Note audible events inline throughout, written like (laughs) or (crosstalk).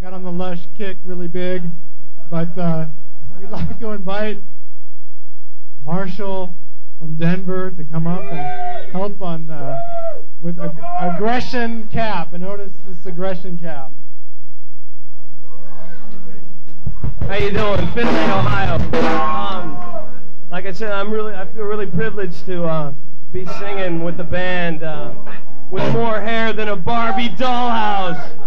Got on the lush kick really big, but uh, we'd (laughs) like to invite Marshal from Denver to come up and help on uh, with ag- aggression cap. And notice this aggression cap. How you doing, Findlay, Ohio? Um, like I said, I'm really, I feel really privileged to uh, be singing with the band uh, with more hair than a Barbie dollhouse.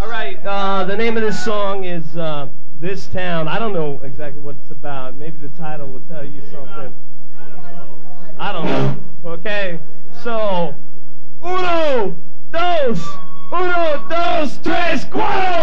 All right, uh, the name of this song is uh, "This Town." I don't know exactly what it's about. Maybe the title will tell you something. I don't know. Okay, so uno, dos, uno, dos, tres, cuatro.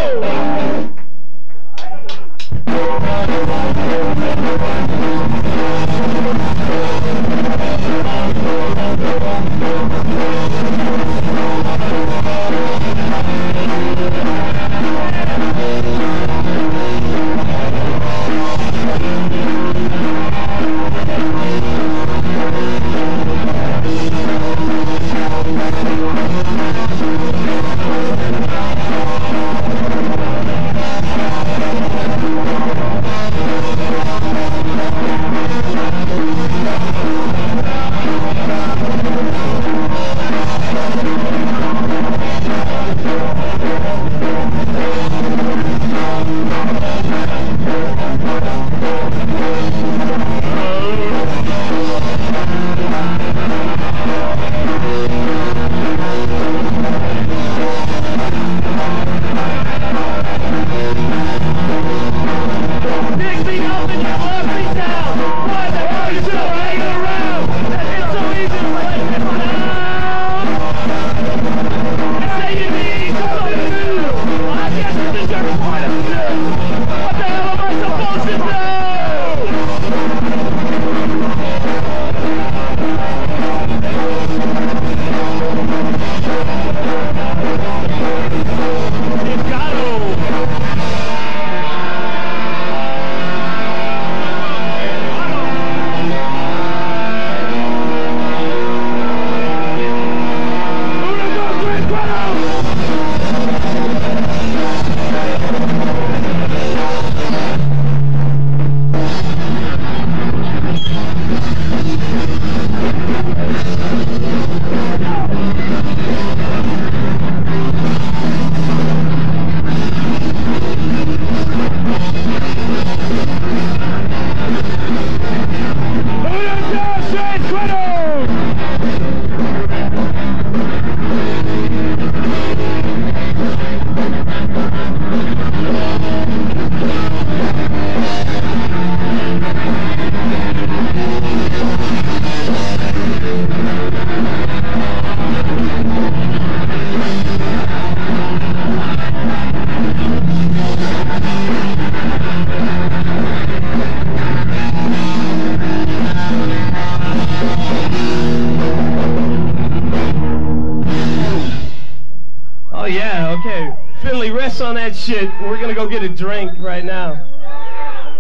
Oh yeah, okay. Findlay, rest on that shit. We're gonna go get a drink right now.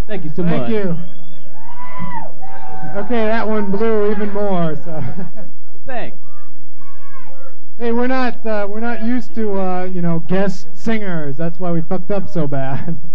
Thank you so much. Thank you. Okay, that one blew even more. So, (laughs) Thanks. hey, we're not uh, we're not used to uh, you know guest singers. That's why we fucked up so bad. (laughs)